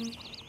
Mm-hmm.